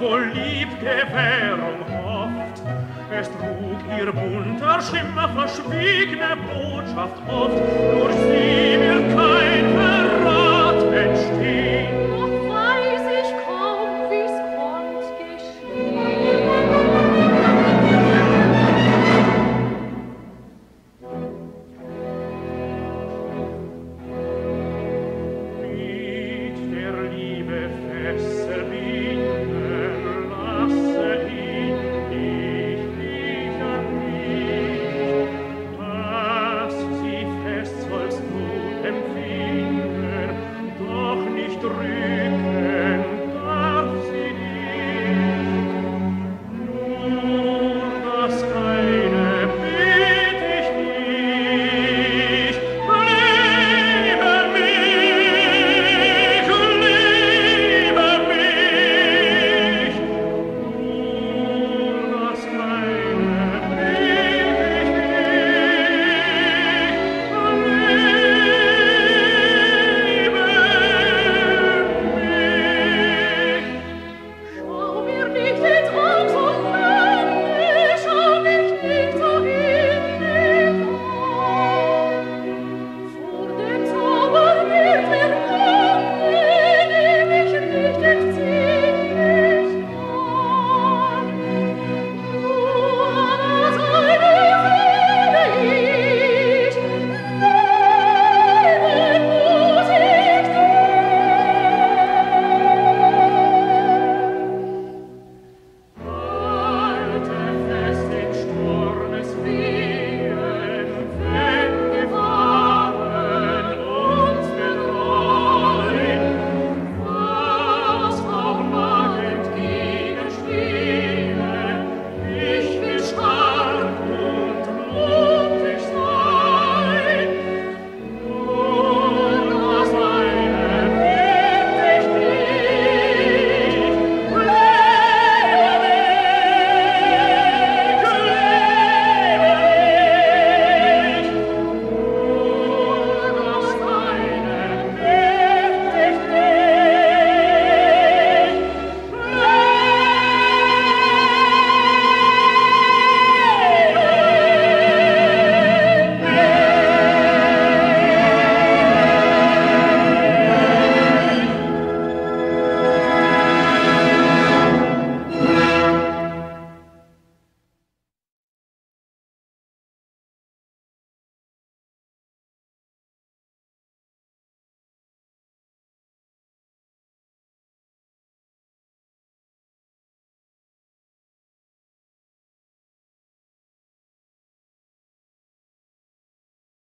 wo liebte Währung hofft. Es trug ihr bunter Schimmer verschwiegene Botschaft oft, durch sie wird through.